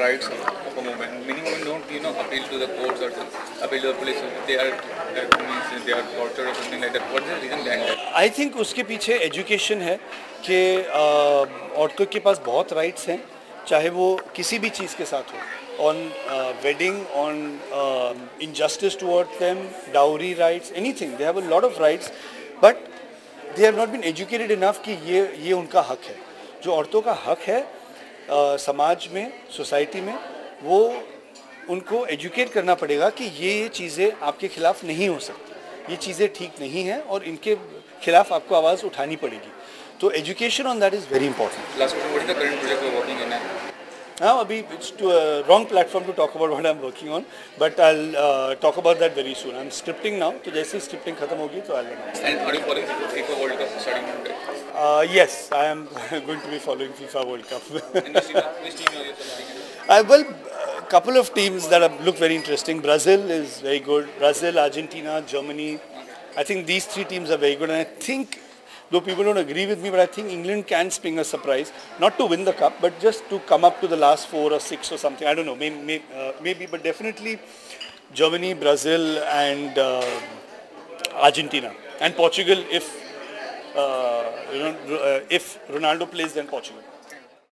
rights of a woman. Many women don't, you know, appeal to the courts or appeal to the police they are, they are, they tortured or something like that. What is the reason behind that? I think उसके पीछे education है कि औरतों के पास बहुत rights हैं चाहे वो किसी भी चीज़ के साथ हो on wedding on injustice toward them dowry rights anything they have a lot of rights but they have not been educated enough कि ये ये उनका हक है जो औरतों का हक है समाज में सोसाइटी में वो उनको एजुकेट करना पड़ेगा कि ये ये चीज़ें आपके खिलाफ नहीं हो सकती। ये चीज़ें ठीक नहीं हैं और इनके खिलाफ आपको आवाज़ उठानी पड़ेगी। तो education on that is very important? हाँ अभी it's wrong platform to talk about what I am working on but I talk about that very soon I am scripting now तो जैसे ही स्क्रिप्टिंग खत्म होगी तो आई And are you following FIFA World Cup starting Uh, yes, I am going to be following FIFA World Cup. which which team are you following? Uh, well, a couple of teams that are, look very interesting. Brazil is very good. Brazil, Argentina, Germany. I think these three teams are very good. And I think, though people don't agree with me, but I think England can spring a surprise. Not to win the cup, but just to come up to the last four or six or something. I don't know, may, may, uh, maybe, but definitely Germany, Brazil and uh, Argentina. And Portugal, if you know, uh, if Ronaldo plays, then Portugal.